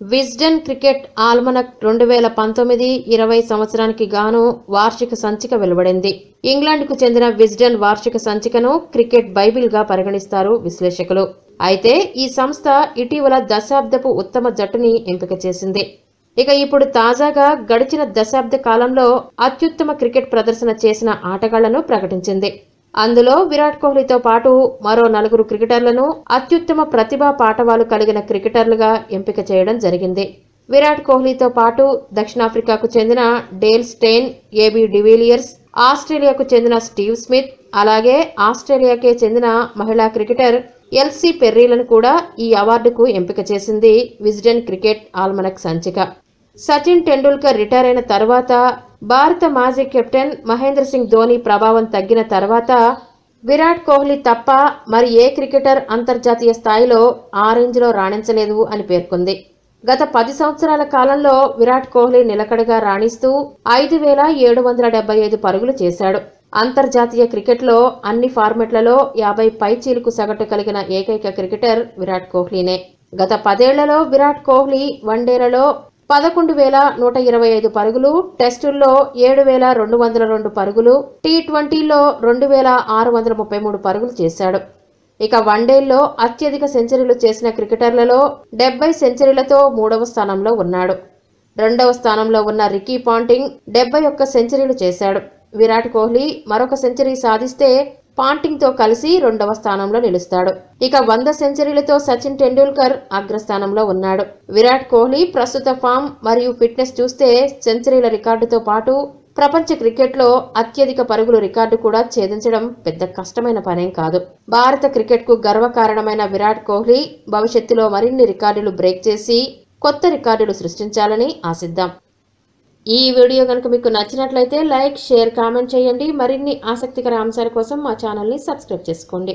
Wisden cricket ఆల్మనక్ రెండు వేల పంతొమ్మిది ఇరవై సంవత్సరానికి గాను వార్షిక సంచిక వెలువడింది. ఇంగ్లాండ్కు చెందిన విజ్డన్ వార్షిక సంచికను క్రికెట్ బైబిల్గా పరిగణిస్తారు విశ్లేషకులు. అయితే ఈ సంస్థ ఇటీవల దశాబ్దపు ఉత్తమ జట్టుని ఎంపిక చేసింది. ఇక ఇప్పుడు తాజాగా గడిచిన దశాబ్ద కాలంలో అత్యుత్తమ క్రికెట్ ప్రదర్శన చేసిన ఆటగాళ్ళను ప్రకటించింది. అందులో విరాట్ కోహ్లీతో పాటు మరో నలుగురు క్రికెటర్లను అత్యుత్తమ ప్రతిభా పాటవాలు కలిగిన క్రికెటర్లుగా ఎంపిక చేయడం జరిగింది. విరాట్ కోహ్లీతో పాటు దక్షిణాఫ్రికాకు చెందిన Dale Steyn AB de Villiers ఆస్ట్రేలియాకు చెందిన స్టీవ్ స్మిత్ అలాగే ఆస్ట్రేలియాకే చెందిన మహిళా క్రికెటర్ ఎల్సీ పెర్రీలను కూడా ఈ అవార్డుకు ఎంపిక చేసింది విజిడెన్ క్రికెట్ ఆల్మనక్ సంచిక. సచిన్ టెండూల్కర్ రిటైర్ అయిన తర్వాత భారత మాజీ కెప్టెన్ మహేంద్ర సింగ్ ధోని ప్రభావం తగ్గిన తర్వాత విరాట్ కోహ్లీ తప్ప మరి ఏ క్రికెటర్ అంతర్జాతీయ స్థాయిలో ఆ రేంజ్లో రాణించలేదు అని పేర్కొంది. గత పది సంవత్సరాల కాలంలో విరాట్ కోహ్లీ నిలకడగా రాణిస్తూ ఐదు వేల ఏడు వందల డెబ్బై ఐదు పరుగులు చేశాడు. అంతర్జాతీయ క్రికెట్లో అన్ని ఫార్మెట్లలో యాభై పై చీలుకు సగటు కలిగిన ఏకైక క్రికెటర్ విరాట్ కోహ్లీనే. గత పదేళ్ళలో విరాట్ కోహ్లీ వన్డేలలో పదకొండు వేల నూట ఇరవై ఐదు పరుగులు టెస్టుల్లో ఏడు వేల రెండు వందల రెండు పరుగులు టీ ట్వంటీలో రెండు వేల ఆరు వందల ముప్పై మూడు పరుగులు చేశాడు. ఇక వన్డేల్లో అత్యధిక సెంచరీలు చేసిన క్రికెటర్లలో డెబ్బై సెంచరీలతో మూడవ స్థానంలో ఉన్నాడు. రెండవ స్థానంలో ఉన్న రికీ పాంటింగ్ డెబ్బై ఒక్క సెంచరీలు చేశాడు. విరాట్ కోహ్లీ మరొక సెంచరీ సాధిస్తే పాంటింగ్తో కలిసి రెండవ స్థానంలో నిలుస్తాడు. ఇక వంద సెంచరీలతో సచిన్ టెండూల్కర్ అగ్రస్థానంలో ఉన్నాడు. విరాట్ కోహ్లీ ప్రస్తుత ఫామ్ మరియు ఫిట్నెస్ చూస్తే సెంచరీల రికార్డుతో పాటు ప్రపంచ క్రికెట్లో అత్యధిక పరుగులు రికార్డు కూడా ఛేదించడం పెద్ద కష్టమైన పనేం కాదు. భారత క్రికెట్కు గర్వకారణమైన విరాట్ కోహ్లీ భవిష్యత్తులో మరిన్ని రికార్డులు బ్రేక్ చేసి కొత్త రికార్డులు సృష్టించాలని ఆశిద్దాం. ఈ వీడియో కనుక మీకు నచ్చినట్లయితే లైక్ షేర్ కామెంట్ చేయండి. మరిన్ని ఆసక్తికర అంశాల కోసం మా ఛానల్ని సబ్స్క్రైబ్ చేసుకోండి.